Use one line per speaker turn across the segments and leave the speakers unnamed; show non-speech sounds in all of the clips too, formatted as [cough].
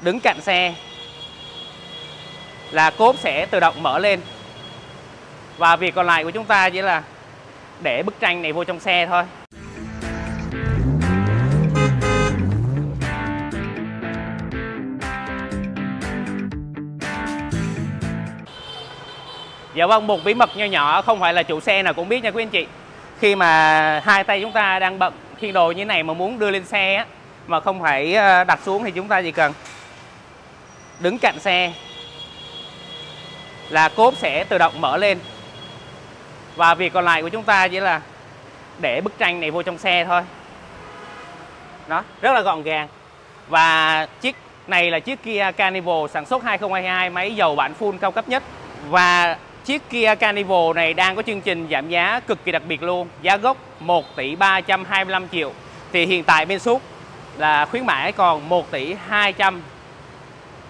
đứng cạnh xe là cốp sẽ tự động mở lên và việc còn lại của chúng ta chỉ là để bức tranh này vô trong xe thôi Dạ vâng, một bí mật nho nhỏ không phải là chủ xe nào cũng biết nha quý anh chị. Khi mà hai tay chúng ta đang bận khiên đồ như này mà muốn đưa lên xe á, mà không phải ờ, đặt xuống thì chúng ta chỉ cần đứng cạnh xe, là cốp sẽ tự động mở lên. Và việc còn lại của chúng ta chỉ là để bức tranh này vô trong xe thôi. nó rất là gọn gàng. Và chiếc này là chiếc Kia Carnival sản xuất 2022 máy dầu bản full cao cấp nhất và chiếc Kia Carnival này đang có chương trình giảm giá cực kỳ đặc biệt luôn, giá gốc 1 tỷ 325 triệu thì hiện tại bên Súc là khuyến mãi còn 1 tỷ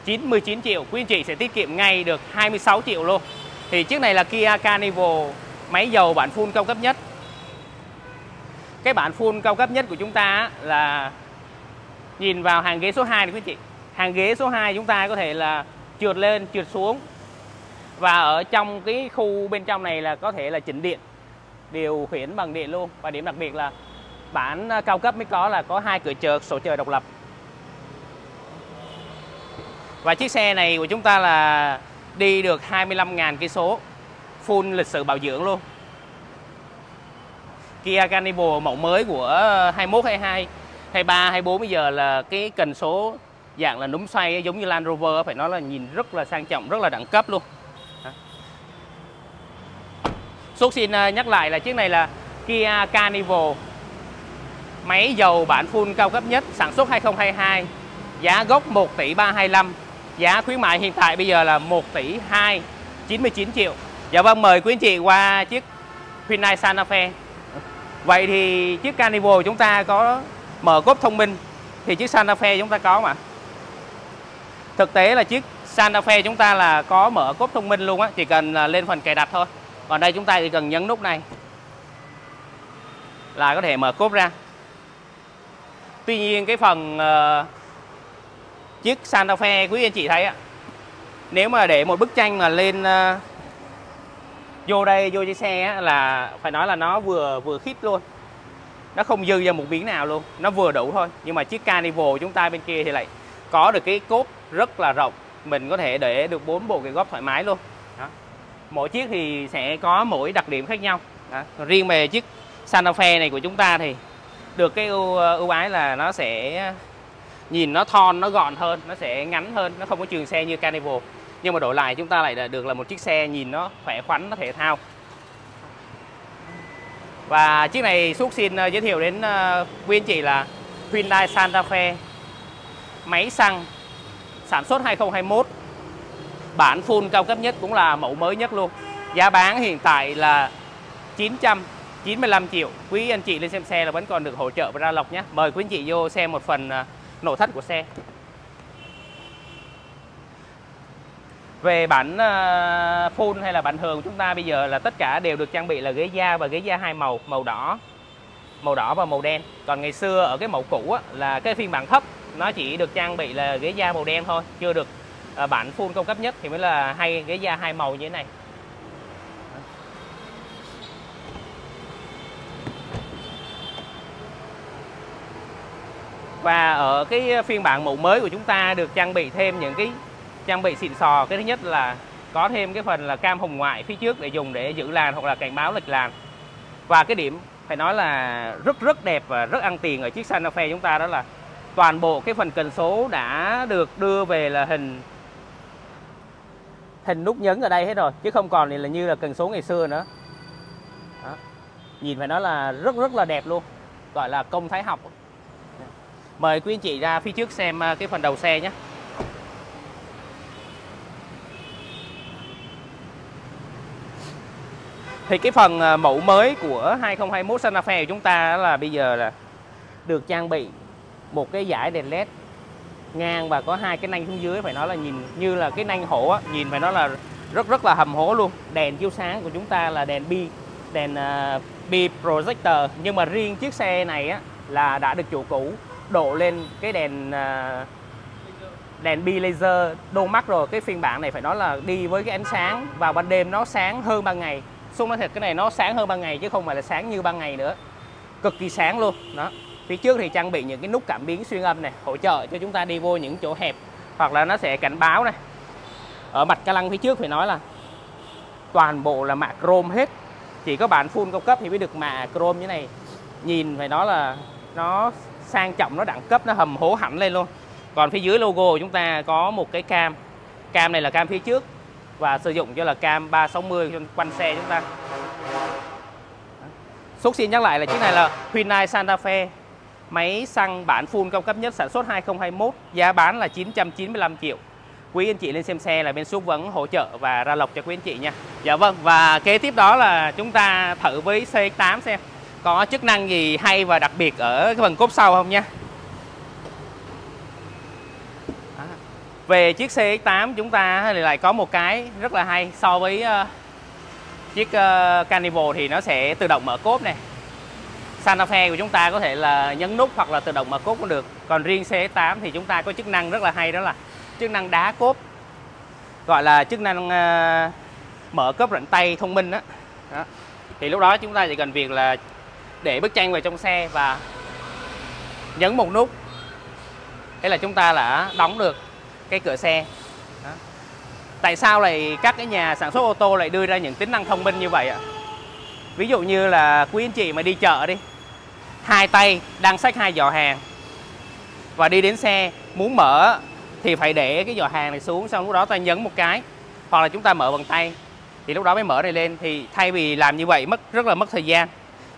299 triệu. Quý anh chị sẽ tiết kiệm ngay được 26 triệu luôn. Thì chiếc này là Kia Carnival, máy dầu bản full cao cấp nhất. Cái bản full cao cấp nhất của chúng ta là nhìn vào hàng ghế số 2 này quý anh chị. Hàng ghế số 2 chúng ta có thể là trượt lên, trượt xuống. Và ở trong cái khu bên trong này là có thể là chỉnh điện, điều khiển bằng điện luôn. Và điểm đặc biệt là bản à, cao cấp mới có là có hai cửa trượt sổ trời độc lập và chiếc xe này của chúng ta là đi được 25.000 cây số, full lịch sử bảo dưỡng luôn. Kia Carnival mẫu mới của 21 22 23 24 bây giờ là cái cần số dạng là núm xoay giống như Land Rover phải nói là nhìn rất là sang trọng, rất là đẳng cấp luôn. Xuất xin à, nhắc lại là chiếc này là Kia Carnival Máy dầu bản full cao cấp nhất, sản xuất 2022 Giá gốc 1 tỷ 325 Giá khuyến mại hiện tại bây giờ là 1 tỷ 2 99 triệu. Dạ vâng mời quý anh chị qua chiếc Hyundai Santa Fe. Vậy thì chiếc Carnival chúng ta có mở cốp thông minh Thì chiếc Santa Fe chúng ta có mà Thực tế là chiếc Santa Fe chúng ta là có mở cốp thông minh luôn á Chỉ cần à, lên phần cài đặt thôi. Còn đây chúng ta chỉ cần nhấn nút này là có thể mở cốp ra. Tuy nhiên cái phần uh, chiếc Santa Fe quý anh chị thấy ạ. Nếu mà để một bức tranh mà lên uh, vô đây vô chiếc xe á, là phải nói là nó vừa vừa khít luôn. Nó không dư ra một miếng nào luôn nó vừa đủ thôi. Nhưng mà chiếc Carnival chúng ta bên kia thì lại có được cái cốp rất là rộng. Mình có thể để được bốn bộ cái góp thoải mái luôn. Mỗi chiếc thì sẽ có mỗi đặc điểm khác nhau. Đó. riêng về chiếc Santa Fe này của chúng ta thì được cái ưu, ờ, ưu ái là nó sẽ nhìn nó thon, nó gọn hơn, nó sẽ ngắn hơn, nó không có trường xe như Carnival. Nhưng mà đổi lại, chúng ta lại được là một chiếc xe nhìn nó khỏe khoắn, nó thể thao. Và chiếc này Xúc xin ờ, giới thiệu đến ờ, quý anh chị là Hyundai Santa Fe. Máy xăng sản xuất 2021 Bản full cao cấp nhất cũng là mẫu mới nhất luôn. Giá bán hiện tại là 995 triệu. Quý anh chị lên xem xe là vẫn còn được hỗ trợ và ra lọc nhé. Mời quý anh chị vô xem một phần ờ, nội thất của xe. Về bản ờ, full hay là bản thường của chúng ta bây giờ là tất cả đều được trang bị là ghế da và ghế da hai màu Màu đỏ màu đỏ và màu đen. Còn ngày xưa ở cái mẫu cũ á, là cái phiên bản thấp Nó chỉ được trang bị là ghế da màu đen thôi Chưa được ờ, bản full cao cấp nhất thì mới là hay ghế da hai màu như thế này. Và ở cái phiên bản mẫu mới của chúng ta được trang bị thêm những cái trang bị xịn sò. Cái thứ nhất là có thêm cái phần là cam hồng ngoại phía trước để dùng để giữ làn hoặc là cảnh báo lệch làn. Và cái điểm phải nói là rất rất đẹp và rất ăn tiền ở chiếc Santa Fe chúng ta, đó là toàn bộ cái phần cần số đã được đưa về là hình hình nút nhấn ở đây hết rồi, chứ không còn là như là cần số ngày xưa nữa. Đó. nhìn phải nói là rất rất là đẹp luôn. Gọi là công thái học mời quý anh chị ra phía trước xem à, cái phần đầu xe nhé. Thì cái phần à, mẫu mới của 2021 Santa Fe của chúng ta là bây giờ là được trang bị một cái giải đèn led ngang và có hai cái nanh xuống dưới. Phải nói là nhìn như là cái nanh hổ á, nhìn phải nói là rất rất là hầm hố luôn. Đèn chiếu sáng của chúng ta là đèn bi đèn uh, bi projector. Nhưng mà riêng chiếc xe này á là đã được chủ cũ độ lên cái đèn à, đèn bi laser đô mắt rồi. Cái phiên bản này phải nói là đi với cái ánh sáng vào ban đêm nó sáng hơn ban ngày. Xung nói thật, cái này nó sáng hơn ban ngày chứ không phải là sáng như ban ngày nữa. Cực kỳ sáng luôn, đó. Phía trước thì trang bị những cái nút cảm biến xuyên âm này, hỗ trợ cho chúng ta đi vô những chỗ hẹp, hoặc là nó sẽ cảnh báo này. Ở mặt ca lăng phía trước phải nói là toàn bộ là mạ chrome hết. Chỉ có bản full cao cấp thì mới được mạ chrome như này. Nhìn phải nói là nó sang trọng, nó đẳng cấp, nó hầm hố hẳn lên luôn. Còn phía dưới logo của chúng ta có một cái cam. Cam này là cam phía trước và sử dụng cho là cam 360 quanh xe chúng ta. Xúc xin nhắc lại là chiếc này là Hyundai Santa Fe. Máy xăng bản full cao cấp nhất sản xuất 2021 Giá bán là 995 triệu. Quý anh chị lên xem xe là bên xúc vẫn hỗ trợ và ra lộc cho quý anh chị nha. Dạ vâng và kế tiếp đó là chúng ta thử với CX-8 xem. Có chức năng gì hay và đặc biệt ở cái phần cốp sau không nha à, Về chiếc CX-8 chúng ta thì lại có một cái rất là hay so với uh, chiếc uh, Carnival thì nó sẽ tự động mở cốp này. Santa Fe của chúng ta có thể là nhấn nút hoặc là tự động mở cốp cũng được. Còn riêng CX-8 thì chúng ta có chức năng rất là hay đó là chức năng đá cốp gọi là chức năng uh, mở cốp rảnh tay thông minh đó. đó. Thì lúc đó chúng ta chỉ cần việc là để bức tranh vào trong xe và nhấn một nút. Thế là chúng ta đã đóng được cái cửa xe. Đó. tại sao lại các cái nhà sản xuất ô tô lại đưa ra những tính năng thông minh như vậy ạ? Ví dụ như là quý anh chị mà đi chợ đi, hai tay đang xách hai giỏ hàng và đi đến xe muốn mở thì phải để cái giỏ hàng này xuống, xong lúc đó ta nhấn một cái hoặc là chúng ta mở bằng tay thì lúc đó mới mở này lên. Thì thay vì làm như vậy mất, rất là mất thời gian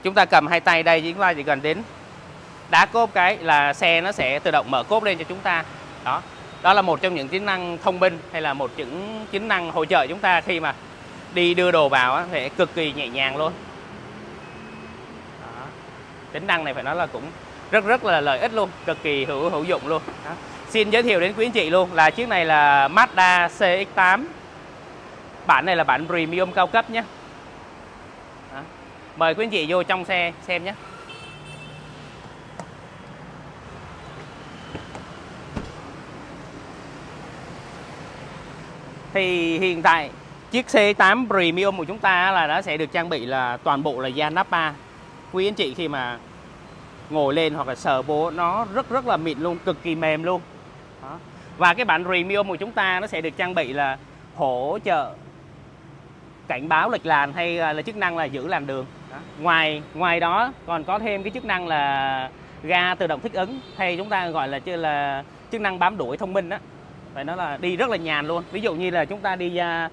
chúng ta cầm hai tay đây chúng ta chỉ cần đến đá cốp cái là xe nó sẽ tự động mở cốp lên cho chúng ta đó đó là một trong những tính năng thông minh hay là một những tính năng hỗ trợ chúng ta khi mà đi đưa đồ vào sẽ cực kỳ nhẹ nhàng luôn đó. tính năng này phải nói là cũng rất rất là lợi ích luôn, cực kỳ hữu hữu dụng luôn đó. xin giới thiệu đến quý anh chị luôn là chiếc này là Mazda CX-8 bản này là bản premium cao cấp nhé mời quý anh chị vô trong xe xem nhé. Thì hiện tại chiếc C8 Premium của chúng ta là nó sẽ được trang bị là toàn bộ là da Napa quý anh chị khi mà ngồi lên hoặc là sờ bố, nó rất rất là mịn luôn, cực kỳ mềm luôn. Đó. và cái bản Premium của chúng ta nó sẽ được trang bị là hỗ trợ cảnh báo lệch làn hay à, là chức năng là giữ làn đường đó. ngoài ngoài đó còn có thêm cái chức năng là ga tự động thích ứng, hay chúng ta gọi là chưa là chức năng bám đuổi thông minh đó phải nói là đi rất là nhàn luôn. Ví dụ như là chúng ta đi ra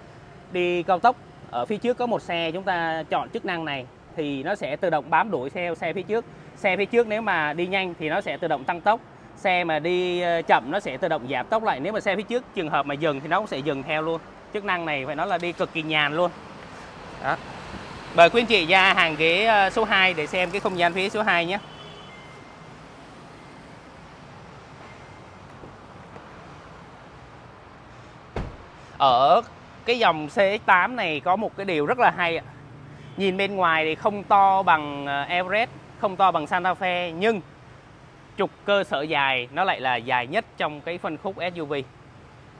đi cao tốc, ở phía trước có một xe chúng ta chọn chức năng này, thì nó sẽ tự động bám đuổi theo xe phía trước. Xe phía trước nếu mà đi nhanh thì nó sẽ tự động tăng tốc. Xe mà đi à, chậm nó sẽ tự động giảm tốc lại. Nếu mà xe phía trước trường hợp mà dừng thì nó cũng sẽ dừng theo luôn. Chức năng này phải nói là đi cực kỳ nhàn luôn. Đó mời quý anh chị ra hàng ghế ờ, số 2 để xem cái không gian phía số 2 nhé. Ở cái dòng CX8 này có một cái điều rất là hay ạ, nhìn bên ngoài thì không to bằng ờ, Everest không to bằng Santa Fe nhưng trục cơ sở dài nó lại là dài nhất trong cái phân khúc SUV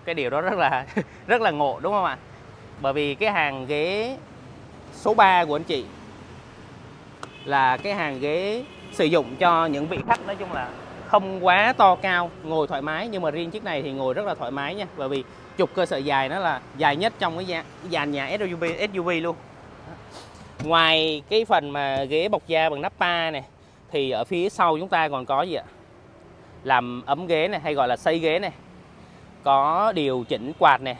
cái điều đó rất là [laughs] rất là ngộ đúng không ạ? Bởi vì cái hàng ghế số 3 của anh chị là cái hàng ghế sử dụng cho những vị khách nói chung là không quá to cao, ngồi thoải mái. Nhưng mà riêng chiếc này thì ngồi rất là thoải mái nha. Bởi vì trục cơ sở dài nó là dài nhất trong cái dàn nhà SUV SUV luôn. Ngoài cái phần mà ghế bọc da bằng nắp pa này, thì ở phía sau chúng ta còn có gì ạ? Làm ấm ghế này, hay gọi là xây ghế này. Có điều chỉnh quạt này,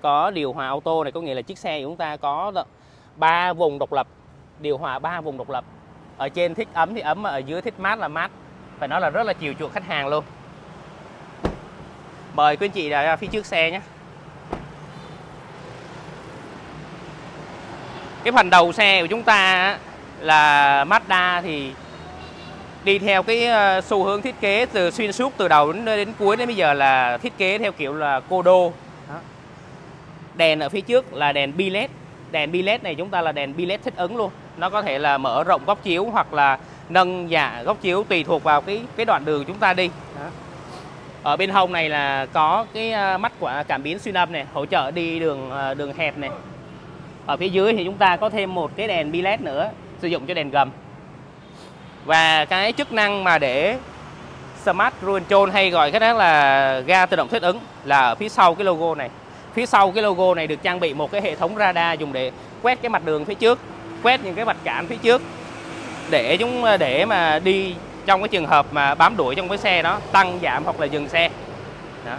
có điều hòa auto này, có nghĩa là chiếc xe của chúng ta có ba vùng độc lập điều hòa ba vùng độc lập. Ở trên thích ấm thì ấm ở dưới thích mát là mát. Phải nói là rất là chiều chuộng khách hàng luôn. Mời quý anh chị ra phía trước xe nhé. Cái phần đầu xe của chúng ta là Mazda thì đi theo cái ờ, xu hướng thiết kế từ xuyên suốt từ đầu đến, đến cuối đến bây giờ là thiết kế theo kiểu là cô đô đèn ở phía trước là đèn bi led đèn bi led này chúng ta là đèn bi led thích ứng luôn. Nó có thể là mở rộng góc chiếu hoặc là nâng dạ góc chiếu tùy thuộc vào cái cái đoạn đường chúng ta đi. Đó. ở bên hông này là có cái ờ, mắt của cảm biến xuyên âm này hỗ trợ đi đường ờ, đường hẹp này. Ở phía dưới thì chúng ta có thêm một cái đèn bi led nữa sử dụng cho đèn gầm. Và cái chức năng mà để Smart Cruise Control hay gọi đó là ga tự động thích ứng là ở phía sau cái logo này phía sau cái logo này được trang bị một cái hệ thống radar dùng để quét cái mặt đường phía trước, quét những cái vật cản phía trước. Để chúng, để mà đi trong cái trường hợp mà bám đuổi trong cái xe đó, tăng giảm hoặc là dừng xe. Đó.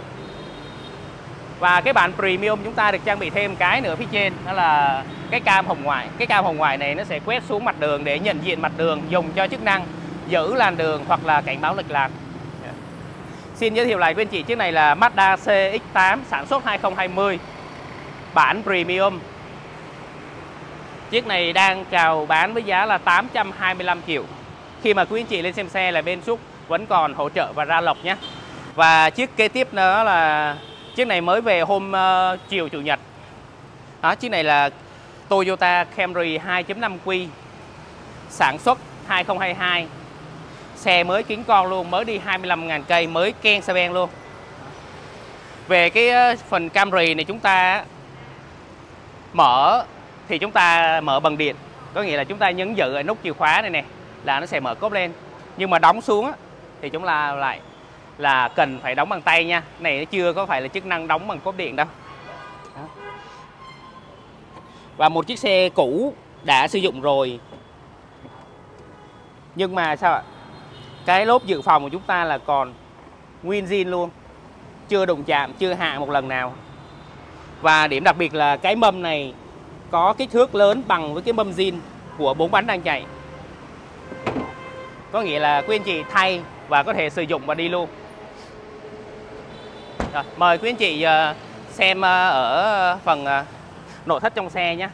và cái bản premium chúng ta được trang bị thêm cái nữa phía trên, đó là cái cam hồng ngoại. Cái cam hồng ngoại này nó sẽ quét xuống mặt đường để nhận diện mặt đường, dùng cho chức năng giữ làn đường hoặc là cảnh báo lệch làn Xin giới thiệu lại với anh chị chiếc này là Mazda CX-8 sản xuất 2020 bản Premium. Chiếc này đang chào bán với giá là 825 triệu. Khi mà quý anh chị lên xem xe là bên Xúc vẫn còn hỗ trợ và ra lộc nhé. Và chiếc kế tiếp nữa là chiếc này mới về hôm uh, chiều Chủ nhật. Đó, Chiếc này là Toyota Camry 2.5Q sản xuất 2022 xe mới kiến con luôn, mới đi 25.000 cây, mới ken xe ben luôn. Về cái ờ, phần Camry này chúng ta mở, thì chúng ta mở bằng điện. Có nghĩa là chúng ta nhấn giữ ở nút chìa khóa này nè, là nó sẽ mở cốp lên. Nhưng mà đóng xuống thì chúng ta lại là cần phải đóng bằng tay nha. Này nó chưa có phải là chức năng đóng bằng cốp điện đâu. Và một chiếc xe cũ đã sử dụng rồi. Nhưng mà sao ạ? Cái lốp dự phòng của chúng ta là còn nguyên zin luôn. Chưa đụng chạm chưa hạ một lần nào. Và điểm đặc biệt là cái mâm này có kích thước lớn bằng với cái mâm zin của bốn bánh đang chạy. Có nghĩa là quý anh chị thay và có thể sử dụng và đi luôn. Rồi, mời quý anh chị ờ, xem ờ, ở phần ờ, nội thất trong xe nhé.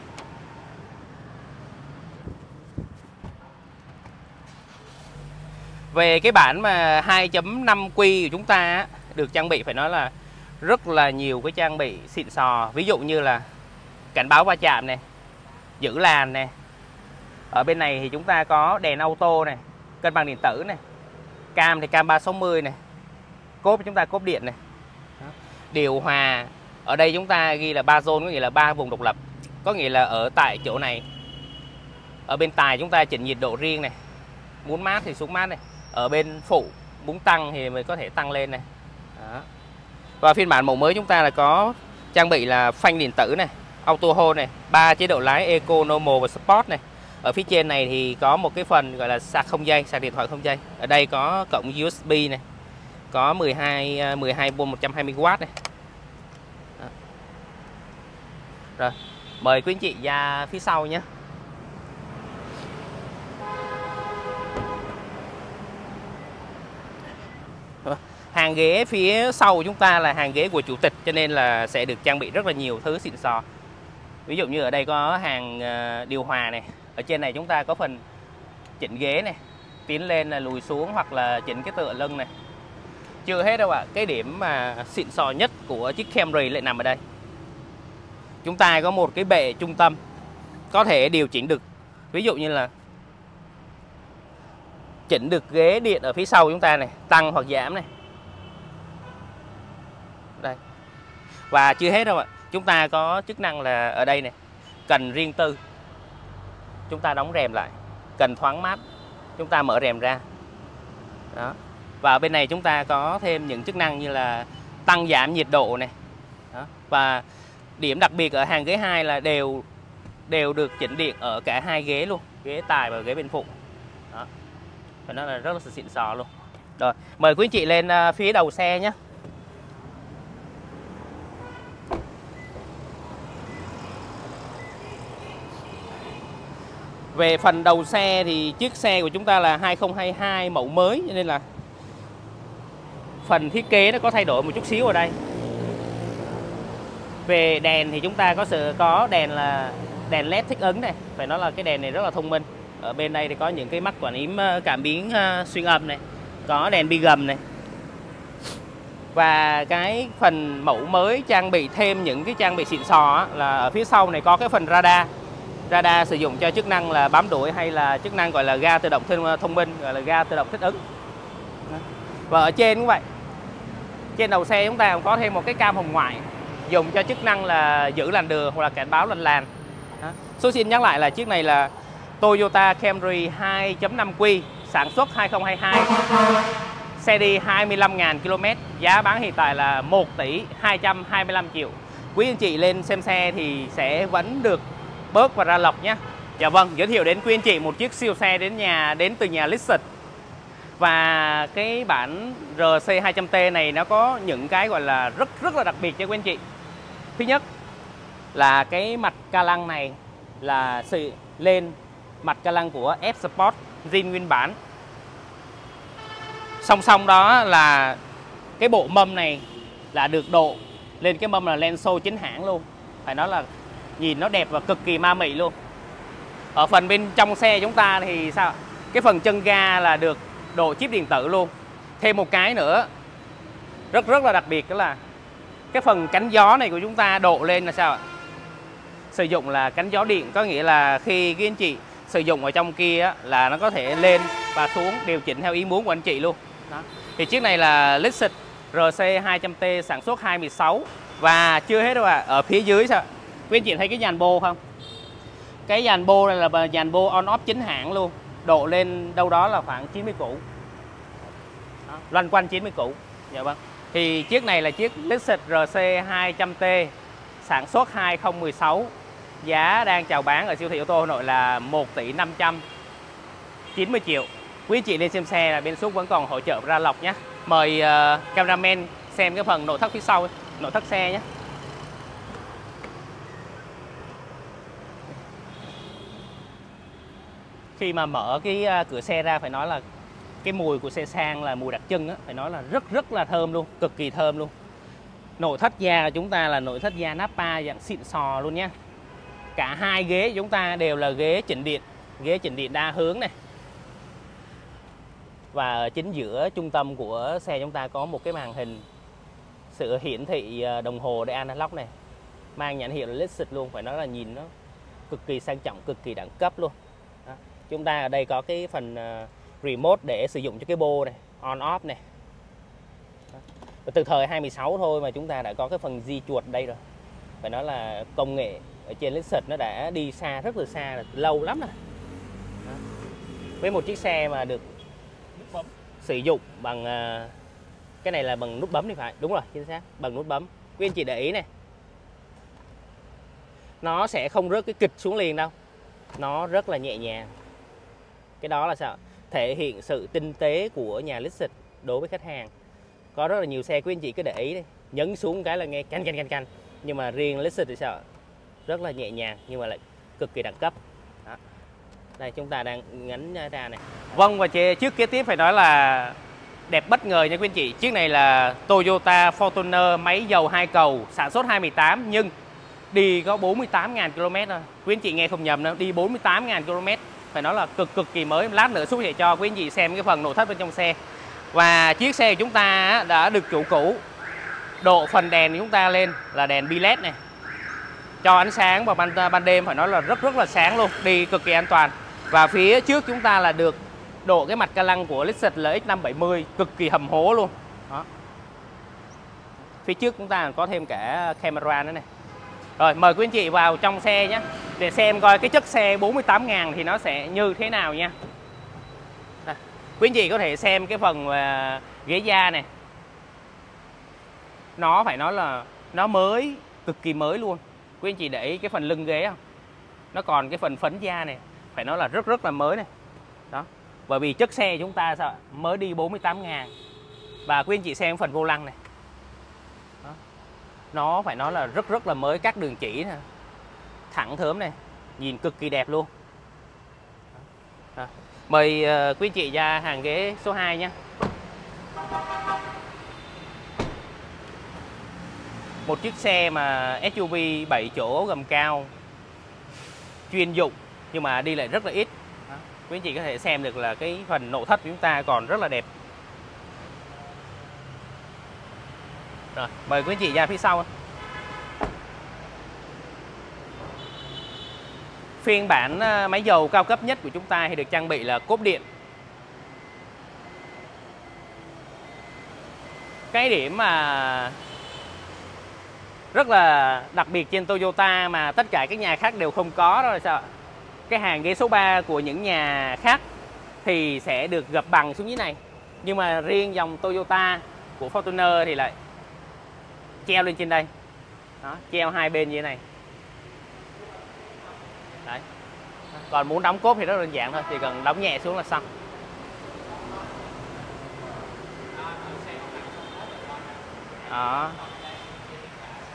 Về cái bản mà 2.5Q của chúng ta được trang bị phải nói là rất là nhiều cái trang bị xịn sò. Ví dụ như là cảnh báo va chạm này, giữ làn này. Ở bên này thì chúng ta có đèn auto này, cân bằng điện tử này. Cam thì cam 360 này. Cốp chúng ta cốp điện này. Điều hòa ở đây chúng ta ghi là ba zone có nghĩa là ba vùng độc lập. Có nghĩa là ở tại chỗ này ở bên tài chúng ta chỉnh nhiệt độ riêng này. Muốn mát thì xuống mát này ở bên phụ muốn tăng thì mới có thể tăng lên này. Đó. và phiên bản mẫu mới chúng ta là có trang bị là phanh điện tử này auto hold này ba chế độ lái eco normal và sport này. Ở phía trên này thì có một cái phần gọi là sạc không dây sạc điện thoại không dây. Ở đây có cổng USB này có 12 12 v 120W này. Đó. rồi mời quý anh chị ra phía sau nhé Ờ, hàng ghế phía sau của chúng ta là hàng ghế của chủ tịch, cho nên là sẽ được trang bị rất là nhiều thứ xịn sò. Ví dụ như ở đây có hàng ờ, điều hòa này, ở trên này chúng ta có phần chỉnh ghế này, tiến lên là lùi xuống hoặc là chỉnh cái tựa lưng này. Chưa hết đâu ạ à. cái điểm mà xịn sò nhất của chiếc Camry lại nằm ở đây. Chúng ta có một cái bệ trung tâm, có thể điều chỉnh được. Ví dụ như là chỉnh được ghế điện ở phía sau chúng ta này, tăng hoặc giảm này. Đây. Và chưa hết đâu ạ. Chúng ta có chức năng là ở đây này, cần riêng tư. Chúng ta đóng rèm lại, cần thoáng mát. Chúng ta mở rèm ra. Đó. Và bên này chúng ta có thêm những chức năng như là tăng giảm nhiệt độ này. Đó. và điểm đặc biệt ở hàng ghế 2 là đều đều được chỉnh điện ở cả hai ghế luôn, ghế tài và ghế bên phụ và nó là rất là xịn sò luôn rồi mời quý anh chị lên à, phía đầu xe nhé Về phần đầu xe thì chiếc xe của chúng ta là 2022 mẫu mới cho nên là phần thiết kế nó có thay đổi một chút xíu ở đây. Về đèn thì chúng ta có sự có đèn là đèn led thích ứng này, phải nói là cái đèn này rất là thông minh. Ở bên đây thì có những cái mắt quản lý ờ, cảm biến ờ, xuyên âm này, có đèn bi gầm này. Và cái phần mẫu mới trang bị thêm những cái trang bị xịn sò là ở phía sau này có cái phần radar. Radar sử dụng cho chức năng là bám đuổi hay là chức năng gọi là ga tự động thông ờ, minh gọi là ga tự động thích ứng. Và ở trên cũng vậy. Trên đầu xe chúng ta còn có thêm một cái cam hồng ngoại dùng cho chức năng là giữ làn đường hoặc là cảnh báo làn làn. Số xin nhắc lại là chiếc này là Toyota Camry 2.5Q sản xuất 2022 xe đi 25.000 km giá bán hiện tại là 1 tỷ 225 triệu. Quý anh chị lên xem xe thì sẽ vẫn được bớt và ra lọc nhé. Dạ vâng, giới thiệu đến quý anh chị một chiếc siêu xe đến nhà đến từ nhà Lexus. Và cái bản RC 200T này nó có những cái gọi là rất rất là đặc biệt cho quý anh chị. Thứ nhất là cái mặt ca lăng này là sự lên mặt ca lăng của F Sport zin nguyên bản. Song song đó là cái bộ mâm này là được độ lên cái mâm là Lenso chính hãng luôn. Phải nói là nhìn nó đẹp và cực kỳ ma mị luôn. Ở phần bên trong xe chúng ta thì sao? Cái phần chân ga là được độ chip điện tử luôn. Thêm một cái nữa, rất rất là đặc biệt đó là cái phần cánh gió này của chúng ta độ lên là sao ạ? Sử dụng là cánh gió điện, có nghĩa là khi cái anh chị sử dụng ở trong kia là nó có thể lên và xuống điều chỉnh theo ý muốn của anh chị luôn. Đó. thì chiếc này là Lexus RC 200T sản xuất 2016 và chưa hết đâu ạ à. ở phía dưới sao quý anh chị thấy cái dàn bô không? Cái dàn bô này là dàn bô on off chính hãng luôn độ lên đâu đó là khoảng 90 củ. Đó, loanh quanh 90 củ. Dạ vâng. Thì chiếc này là chiếc Lexus RC 200T sản xuất 2016 giá đang chào bán ở siêu thị ô tô Hà Nội là 1 tỷ 590 triệu. Quý chị lên xem xe là bên xúc vẫn còn hỗ trợ ra lọc nhé. Mời uh, cameraman xem cái phần nội thất phía sau nội thất xe nhé. Khi mà mở cái ờ, cửa xe ra phải nói là cái mùi của xe sang là mùi đặc trưng á phải nói là rất rất là thơm luôn cực kỳ thơm luôn. Nội thất da của chúng ta là nội thất da Napa dạng xịn sò luôn nhé cả hai ghế chúng ta đều là ghế chỉnh điện, ghế chỉnh điện đa hướng này. Và ở chính giữa trung tâm của xe chúng ta có một cái màn hình sự hiển thị ờ, đồng hồ để analog này, mang nhãn hiệu là Lexus luôn phải nói là nhìn nó cực kỳ sang trọng, cực kỳ đẳng cấp luôn. Chúng ta ở đây có cái phần ờ, remote để sử dụng cho cái bô này, on, off này. Từ thời 2016 thôi mà chúng ta đã có cái phần di chuột đây rồi. Phải nói là công nghệ ở trên Lexus nó đã đi xa rất là xa lâu lắm rồi. Với một chiếc xe mà được sử dụng bằng ờ, cái này là bằng nút bấm thì phải. Đúng rồi chính xác bằng nút bấm. Quý anh chị để ý này nó sẽ không rớt cái kịch xuống liền đâu. Nó rất là nhẹ nhàng. Cái đó là sao? Thể hiện sự tinh tế của nhà Lexus đối với khách hàng. Có rất là nhiều xe quý anh chị cứ để ý đi. Nhấn xuống cái là nghe canh canh canh canh. Nhưng mà riêng Lexus thì sao rất là nhẹ nhàng nhưng mà lại cực kỳ đẳng cấp. Đó. đây, chúng ta đang ngắn ra này. Vâng và trước kế tiếp phải nói là đẹp bất ngờ nha quý anh chị. Chiếc này là Toyota Fortuner máy dầu hai cầu, sản xuất 2018 nhưng đi có 48.000 km thôi. Quý anh chị nghe không nhầm đâu, đi 48.000 km. Phải nói là cực cực kỳ mới. Lát nữa xuống sẽ cho quý anh chị xem cái phần nội thất bên trong xe. Và chiếc xe của chúng ta đã được chủ cũ. Độ phần đèn của chúng ta lên là đèn bi led này cho ánh sáng vào ban ban đêm phải nói là rất rất là sáng luôn đi cực kỳ an toàn. Và phía trước chúng ta là được độ cái mặt ca lăng của Lexus LX570 cực kỳ hầm hố luôn. Đó. Phía trước chúng ta có thêm cả camera nữa này. Rồi mời quý anh chị vào trong xe nhé. Để xem coi cái chất xe 48 ngàn thì nó sẽ như thế nào nha. Quý anh chị có thể xem cái phần à, ghế da này. Nó phải nói là nó mới, cực kỳ mới luôn. Quý anh chị để ý cái phần lưng ghế không? Nó còn cái phần phấn da này Phải nói là rất rất là mới này. Đó. Bởi vì chất xe chúng ta sao mới đi 48 ngàn. Và quý anh chị xem phần vô lăng này. Nó phải nói là rất rất là mới các đường chỉ này. thẳng thớm này. Nhìn cực kỳ đẹp luôn. Đó. mời uh, quý chị ra hàng ghế số 2 nha một chiếc xe mà SUV 7 chỗ gầm cao chuyên dụng nhưng mà đi lại rất là ít. Quý anh chị có thể xem được là cái phần nội thất của chúng ta còn rất là đẹp. Rồi mời quý anh chị ra phía sau. Phiên bản ờ, máy dầu cao cấp nhất của chúng ta thì được trang bị là cốp điện. Cái điểm mà rất là đặc biệt trên Toyota mà tất cả các nhà khác đều không có đó là sao cái hàng ghế số 3 của những nhà khác thì sẽ được gập bằng xuống dưới này. Nhưng mà riêng dòng Toyota của Fortuner thì lại treo lên trên đây. Đó, treo hai bên như thế này. Đấy. còn muốn đóng cốp thì rất đơn giản thôi chỉ cần đóng nhẹ xuống là xong. Đó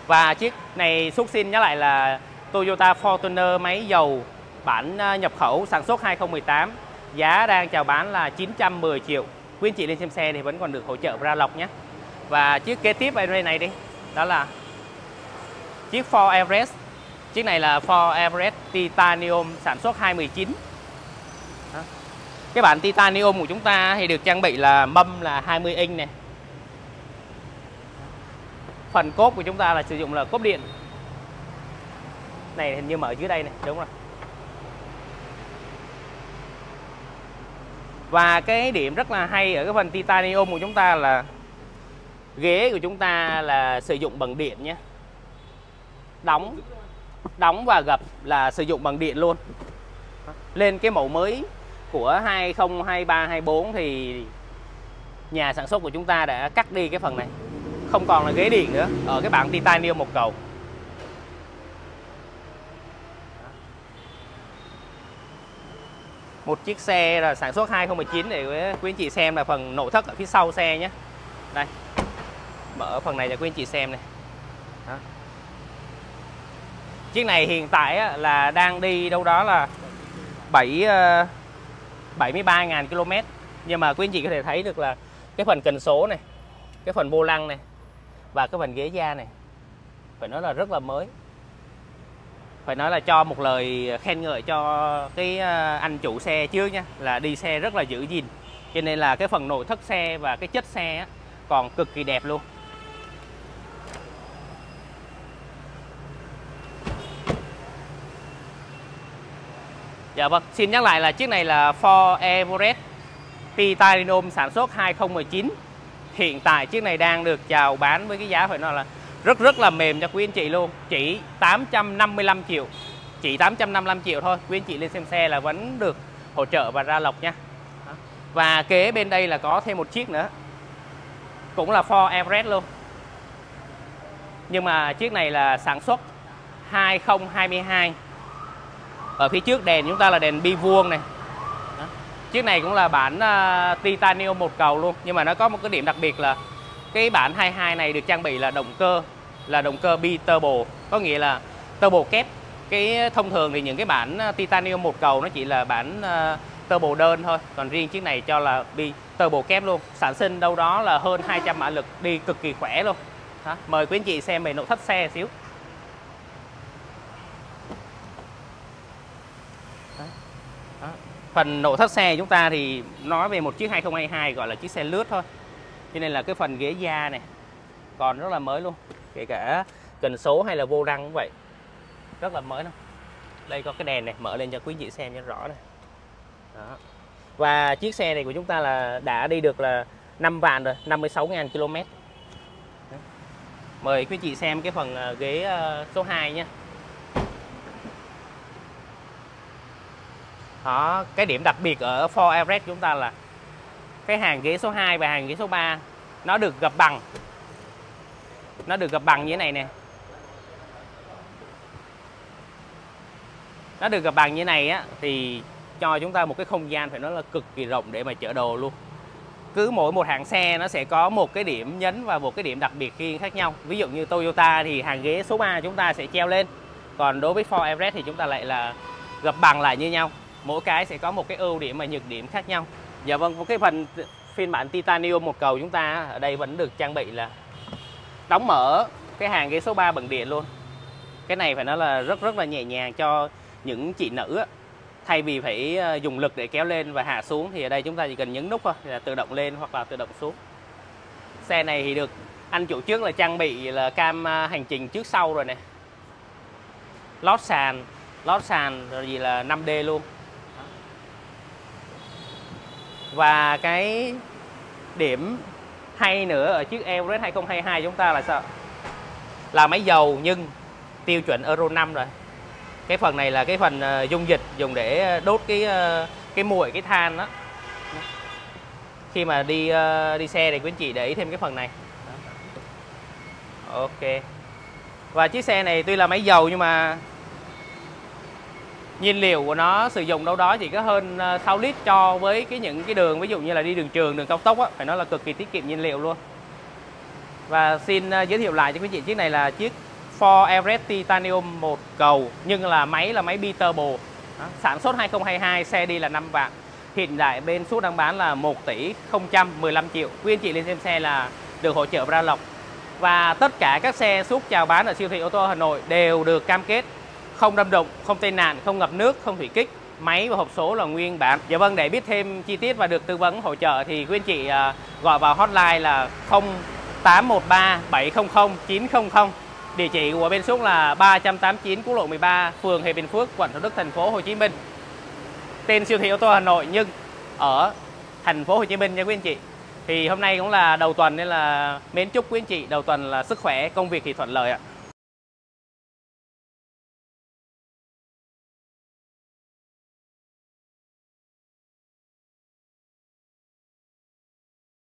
và chiếc này xuất xin nhắc lại là Toyota Fortuner máy dầu, bản ờ, nhập khẩu sản xuất 2018 giá đang chào bán là 910 triệu. Quý anh chị lên xem xe thì vẫn còn được hỗ trợ ra lọc nhé. Và chiếc kế tiếp ở đây này đi, đó là chiếc Ford Everest. Chiếc này là Ford Everest Titanium sản xuất 2019 cái bản Titanium của chúng ta thì được trang bị là mâm là 20 inch này phần cốp của chúng ta là sử dụng là cốp điện. Này, hình như mở dưới đây này, đúng rồi. Và cái điểm rất là hay ở cái phần titanium của chúng ta là ghế của chúng ta là sử dụng bằng điện nhé. Đóng đóng và gập là sử dụng bằng điện luôn. Lên cái mẫu mới của 2023 24 thì nhà sản xuất của chúng ta đã cắt đi cái phần này không còn là ghế điện nữa. Ở cái bản titanium một cầu. Một chiếc xe là sản xuất 2019 để quý anh chị xem là phần nội thất ở phía sau xe nhé. Đây, mở phần này cho quý anh chị xem này. Đó. chiếc này hiện tại là đang đi đâu đó là 7 73.000 km nhưng mà quý anh chị có thể thấy được là cái phần cần số này, cái phần vô lăng này và cái phần ghế da này phải nói là rất là mới. Phải nói là cho một lời khen ngợi cho cái à, anh chủ xe trước nha là đi xe rất là giữ gìn. Cho nên là cái phần nội thất xe và cái chất xe còn cực kỳ đẹp luôn. Dạ vâng, xin nhắc lại là chiếc này là Ford Everest Titanium sản xuất 2019 Hiện tại chiếc này đang được chào bán với cái giá phải nói là rất rất là mềm cho quý anh chị luôn. Chỉ 855 triệu, Chỉ 855 triệu thôi. Quý anh chị lên xem xe là vẫn được hỗ trợ và ra lọc nha. Và kế bên đây là có thêm một chiếc nữa. Cũng là Ford Everest luôn. Nhưng mà chiếc này là sản xuất 2022 Ở phía trước đèn chúng ta là đèn bi vuông này. Chiếc này cũng là bản uh, titanium một cầu luôn. Nhưng mà nó có một cái điểm đặc biệt là Cái bản 22 này được trang bị là động cơ Là động cơ bi turbo Có nghĩa là turbo kép. Cái thông thường thì những cái bản à, titanium một cầu Nó chỉ là bản uh, turbo đơn thôi. Còn riêng chiếc này cho là bi turbo kép luôn. Sản sinh đâu đó là hơn 200 mã lực Đi cực kỳ khỏe luôn. Đó. Mời quý anh chị xem về nội thất xe xíu. Phần nội thất xe chúng ta thì nói về một chiếc 2022 gọi là chiếc xe lướt thôi. Cho nên là cái phần ghế da này còn rất là mới luôn, kể cả cần số hay là vô răng cũng vậy. Rất là mới luôn. đây có cái đèn này, mở lên cho quý vị xem cho rõ này. Đó. và chiếc xe này của chúng ta là đã đi được là 5 vạn rồi 56.000 km mời quý chị xem cái phần à, ghế à, số 2 nhé. Đó cái điểm đặc biệt ở Ford Everest chúng ta là cái hàng ghế số 2 và hàng ghế số 3 nó được gập bằng. Nó được gập bằng như thế này nè. Nó được gập bằng như thế này á, thì cho chúng ta một cái không gian phải nói là cực kỳ rộng để mà chở đồ luôn. Cứ mỗi một hàng xe nó sẽ có một cái điểm nhấn và một cái điểm đặc biệt riêng khác nhau. Ví dụ như Toyota thì hàng ghế số 3 chúng ta sẽ treo lên. Còn đối với Ford Everest thì chúng ta lại là gập bằng lại như nhau mỗi cái sẽ có một cái ưu điểm và nhược điểm khác nhau. Dạ vâng cái phần phiên bản titanium một cầu chúng ta ở đây vẫn được trang bị là đóng mở cái hàng ghế số 3 bằng điện luôn. Cái này phải nói là rất rất là nhẹ nhàng cho những chị nữ thay vì phải ờ, dùng lực để kéo lên và hạ xuống thì ở đây chúng ta chỉ cần nhấn nút thôi, là tự động lên hoặc là tự động xuống. Xe này thì được anh chủ trước là trang bị là cam ờ, hành trình trước sau rồi nè. Lót sàn lót sàn rồi gì là 5D luôn và cái điểm hay nữa ở chiếc Everest 2022 chúng ta là sao? Là máy dầu nhưng tiêu chuẩn Euro 5 rồi. Cái phần này là cái phần ờ, dung dịch dùng để ờ, đốt cái ờ, cái muội cái than đó. Khi mà đi đi xe thì quý anh chị để ý thêm cái phần này. Ok. Và chiếc xe này tuy là máy dầu nhưng mà nhiên liệu của nó sử dụng đâu đó chỉ có hơn ờ, 6 lít cho với cái những cái đường ví dụ như là đi đường trường đường cao tốc á, phải nói là cực kỳ tiết kiệm nhiên liệu luôn. Và xin ờ, giới thiệu lại cho quý chị chiếc này là chiếc Ford Everest Titanium một cầu nhưng là máy là máy bi turbo sản xuất 2022 xe đi là 5 vạn. Hiện tại bên suốt đang bán là 1 tỷ 015 triệu. Quý anh chị lên xem xe là được hỗ trợ ra lọc và tất cả các xe suốt chào bán ở siêu thị ô tô Hà Nội đều được cam kết không đâm đụng, không tai nạn, không ngập nước, không thủy kích máy và hộp số là nguyên bản. Dạ vâng, để biết thêm chi tiết và được tư vấn hỗ trợ thì quý anh chị à, gọi vào hotline là 0813 700 900 Địa chỉ của bên Xúc là 389 quốc lộ 13, phường Hiệp Bình Phước, quận Thủ Đức, thành phố Hồ Chí Minh. Tên siêu thị ô tô Hà Nội nhưng ở thành phố Hồ Chí Minh nha quý anh chị. Thì hôm nay cũng là đầu tuần nên là mến chúc quý anh chị đầu tuần là sức khỏe, công việc thì thuận lợi ạ.